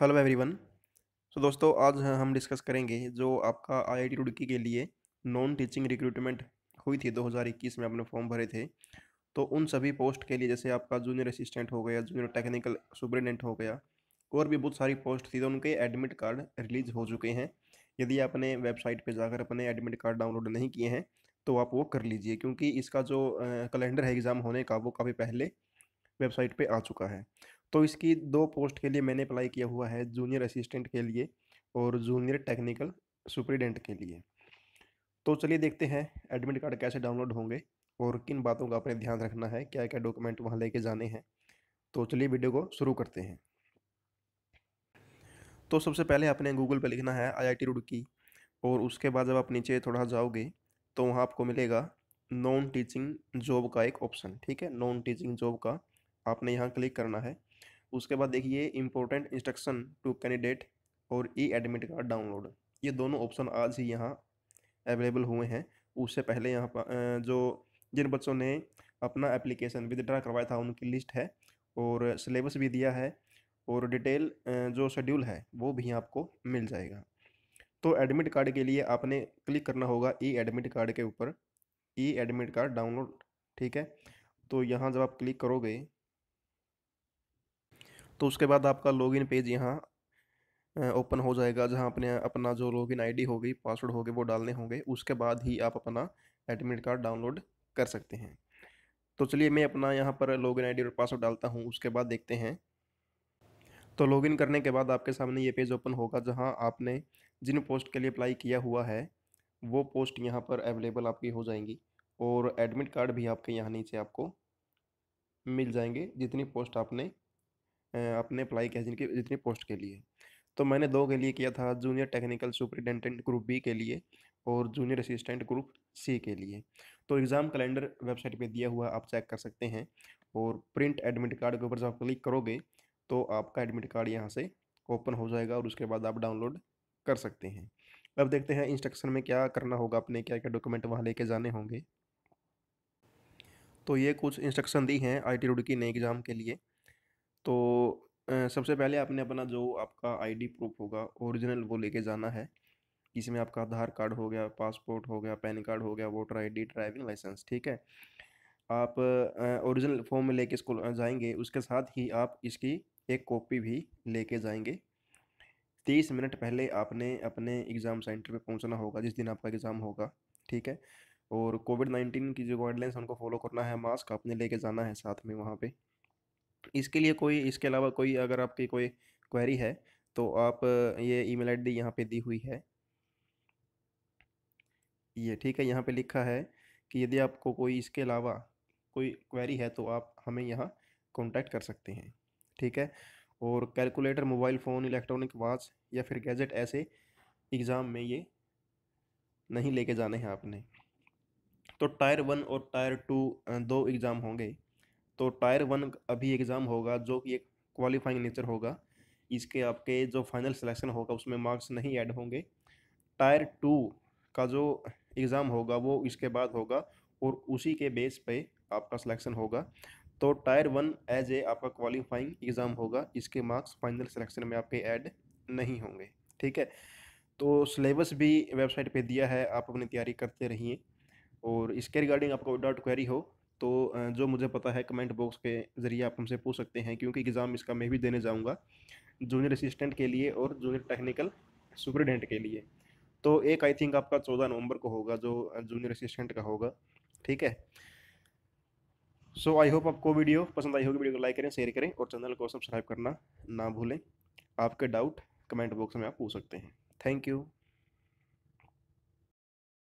Hello everyone. सो दोस्तों, आज हम डिस्कस करेंगे जो आपका आईआईटी रुड़की के लिए नॉन टीचिंग रिक्रूटमेंट हुई थी 2021 में आपने फॉर्म भरे थे। तो उन सभी पोस्ट के लिए जैसे आपका जूनियर असिस्टेंट हो गया, जूनियर टेक्निकल सुपरिटेंडेंट हो गया, और भी बहुत सारी पोस्ट थी तो उनके एडमिट कार्ड रिलीज़ हो चुके हैं। यदि आपने वेबसाइट पर जाकर अपने एडमिट कार्ड डाउनलोड नहीं किए हैं तो आप वो कर लीजिए, क्योंकि इसका जो कैलेंडर है एग्ज़ाम होने का, वो काफ़ी पहले वेबसाइट पे आ चुका है। तो इसकी दो पोस्ट के लिए मैंने अप्लाई किया हुआ है, जूनियर असिस्टेंट के लिए और जूनियर टेक्निकल सुपरिटेंडेंट के लिए। तो चलिए देखते हैं, एडमिट कार्ड कैसे डाउनलोड होंगे और किन बातों का अपने ध्यान रखना है क्या क्या डॉक्यूमेंट वहाँ लेके जाने हैं। तो चलिए वीडियो को शुरू करते हैं। तो सबसे पहले आपने गूगल पे लिखना है आई आई रुड़की और उसके बाद जब आप नीचे थोड़ा जाओगे तो वहाँ आपको मिलेगा नॉन टीचिंग जॉब का एक ऑप्शन, ठीक है? नॉन टीचिंग जॉब का आपने यहाँ क्लिक करना है। उसके बाद देखिए इंपॉर्टेंट इंस्ट्रक्शन टू कैंडिडेट और ई एडमिट कार्ड डाउनलोड ये दोनों ऑप्शन आज ही यहाँ अवेलेबल हुए हैं। उससे पहले यहाँ पर जो जिन बच्चों ने अपना एप्लीकेशन विदड्रा करवाया था, उनकी लिस्ट है और सिलेबस भी दिया है और डिटेल जो शेड्यूल है, वो भी आपको मिल जाएगा। तो एडमिट कार्ड के लिए आपने क्लिक करना होगा ई एडमिट कार्ड के ऊपर। ई एडमिट कार्ड डाउनलोड ठीक है? तो यहाँ जब आप क्लिक करोगे तो उसके बाद आपका लॉगिन पेज यहाँ ओपन हो जाएगा, जहाँ अपने, अपना जो लॉगिन आईडी होगी पासवर्ड होगी, वो डालने होंगे। उसके बाद ही आप अपना एडमिट कार्ड डाउनलोड कर सकते हैं। तो चलिए मैं अपना यहाँ पर लॉगिन आईडी और पासवर्ड डालता हूँ, उसके बाद देखते हैं। तो लॉगिन करने के बाद आपके सामने ये पेज ओपन होगा, जहाँ आपने जिन पोस्ट के लिए अप्लाई किया हुआ है, वो पोस्ट यहाँ पर अवेलेबल आपकी हो जाएँगी और एडमिट कार्ड भी आपके यहाँ नीचे आपको मिल जाएँगे, जितनी पोस्ट आपने अपने अप्लाई किया जिनकी, जितनी पोस्ट के लिए। तो मैंने दो के लिए किया था junior technical superintendent group B के लिए और जूनियर असिस्टेंट ग्रुप सी के लिए। तो एग्ज़ाम कैलेंडर वेबसाइट पे दिया हुआ आप चेक कर सकते हैं और प्रिंट एडमिट कार्ड के ऊपर जब आप क्लिक करोगे तो आपका एडमिट कार्ड यहाँ से ओपन हो जाएगा और उसके बाद आप डाउनलोड कर सकते हैं। अब देखते हैं इंस्ट्रक्शन में क्या करना होगा, अपने क्या क्या डॉक्यूमेंट वहाँ लेके जाने होंगे। तो ये कुछ इंस्ट्रक्शन दी हैं आई टी रुड़की नए एग्ज़ाम के लिए। तो सबसे पहले आपने अपना जो आपका आईडी प्रूफ होगा ओरिजिनल वो लेके जाना है। इसमें आपका आधार कार्ड हो गया पासपोर्ट हो गया, पैन कार्ड हो गया वोटर आईडी ड्राइविंग लाइसेंस ठीक है? आप ओरिजिनल फॉर्म में लेके इसको जाएँगे, उसके साथ ही आप इसकी एक कॉपी भी लेके जाएँगे। तीस मिनट पहले आपने अपने एग्ज़ाम सेंटर पे पहुँचना होगा, जिस दिन आपका एग्ज़ाम होगा, ठीक है? और कोविड नाइन्टीन की जो गाइडलाइंस उनको फॉलो करना है मास्क आपने लेके जाना है साथ में वहाँ पे। इसके लिए कोई, इसके अलावा कोई अगर आपकी कोई क्वेरी है तो आप ये ईमेल आईडी यहाँ पे दी हुई है। ये ठीक है, यहाँ पे लिखा है कि यदि आपको कोई इसके अलावा कोई क्वेरी है तो आप हमें यहाँ कांटेक्ट कर सकते हैं। ठीक है? और calculator, mobile phone, electronic watch या फिर गैजेट ऐसे एग्ज़ाम में ये नहीं लेके जाने हैं आपने। तो टायर वन और टायर टू दो एग्ज़ाम होंगे। तो टायर वन अभी एग्ज़ाम होगा, जो कि एक क्वालिफाइंग नेचर होगा, इसके आपके जो फाइनल सिलेक्शन होगा, उसमें मार्क्स नहीं ऐड होंगे। टायर टू का जो एग्ज़ाम होगा, वो इसके बाद होगा और उसी के बेस पे आपका सिलेक्शन होगा। तो टायर वन एज ए आपका क्वालिफाइंग एग्ज़ाम होगा, इसके मार्क्स फाइनल सिलेक्शन में आपके ऐड नहीं होंगे, ठीक है? तो सिलेबस भी वेबसाइट पे दिया है, आप अपनी तैयारी करते रहिए। और इसके रिगार्डिंग आपको डाउट क्वेरी हो तो जो मुझे पता है कमेंट बॉक्स के ज़रिए आप हमसे पूछ सकते हैं, क्योंकि एग्ज़ाम इसका मैं भी देने जाऊँगा जूनियर असिस्टेंट के लिए और जूनियर टेक्निकल सुपरिटेंडेंट के लिए। तो एक आई थिंक आपका चौदह नवंबर को होगा, जो जूनियर असिस्टेंट का होगा, ठीक है? सो आई होप आपको वीडियो पसंद आई होगी वीडियो को लाइक करें शेयर करें और चैनल को सब्सक्राइब करना ना भूलें। आपके डाउट कमेंट बॉक्स में आप पूछ सकते हैं। Thank you